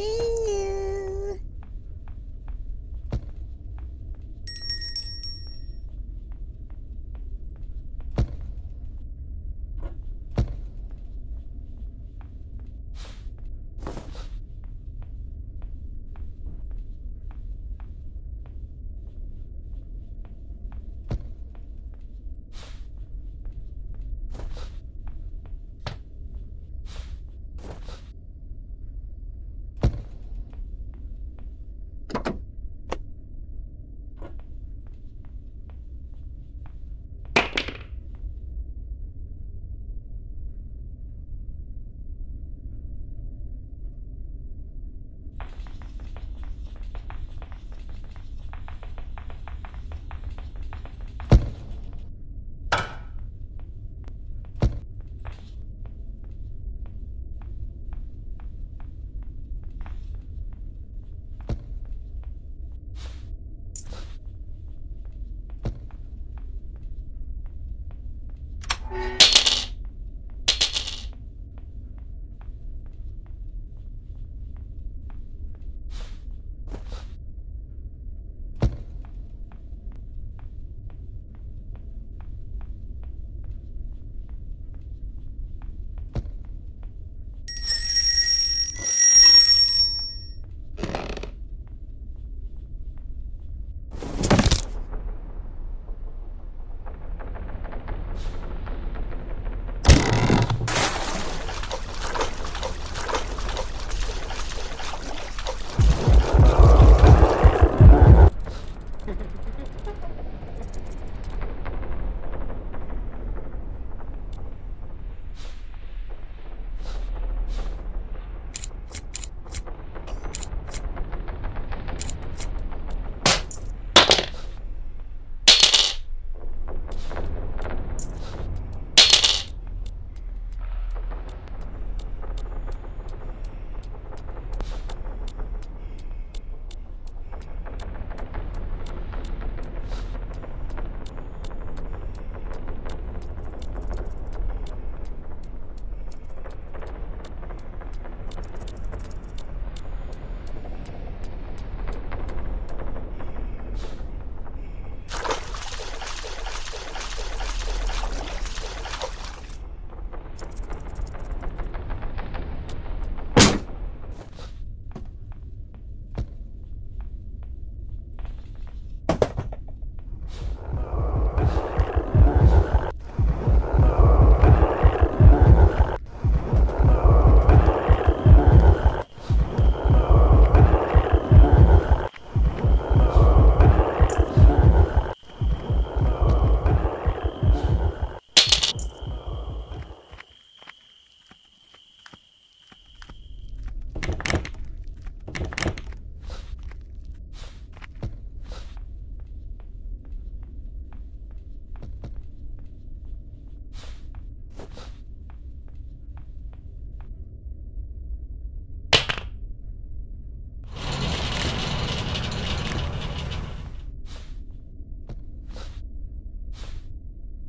See